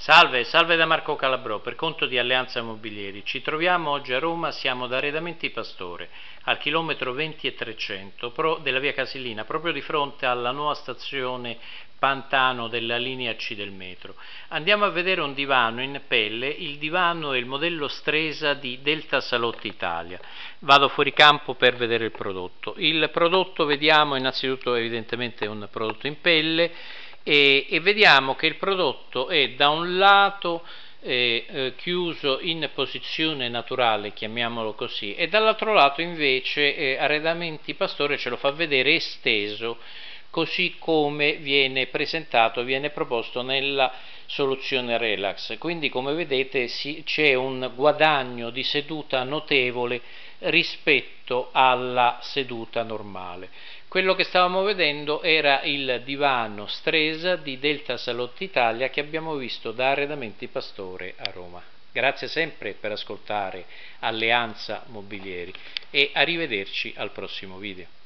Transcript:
Salve, salve da Marco Calabrò, per conto di Alleanza Mobilieri. Ci troviamo oggi a Roma, siamo da Arredamenti Pastore, al chilometro 20 e 300 pro, della via Casillina, proprio di fronte alla nuova stazione Pantano della linea C del metro. Andiamo a vedere un divano in pelle, il divano è il modello Stresa di Delta Salotti Italia. Vado fuori campo per vedere il prodotto. Il prodotto vediamo innanzitutto evidentemente un prodotto in pelle, e, e vediamo che il prodotto è da un lato eh, eh, chiuso in posizione naturale, chiamiamolo così, e dall'altro lato invece eh, Arredamenti Pastore ce lo fa vedere esteso così come viene presentato, viene proposto nella soluzione relax. Quindi come vedete c'è un guadagno di seduta notevole rispetto alla seduta normale. Quello che stavamo vedendo era il divano Stresa di Delta Salotti Italia che abbiamo visto da Arredamenti Pastore a Roma. Grazie sempre per ascoltare Alleanza Mobilieri e arrivederci al prossimo video.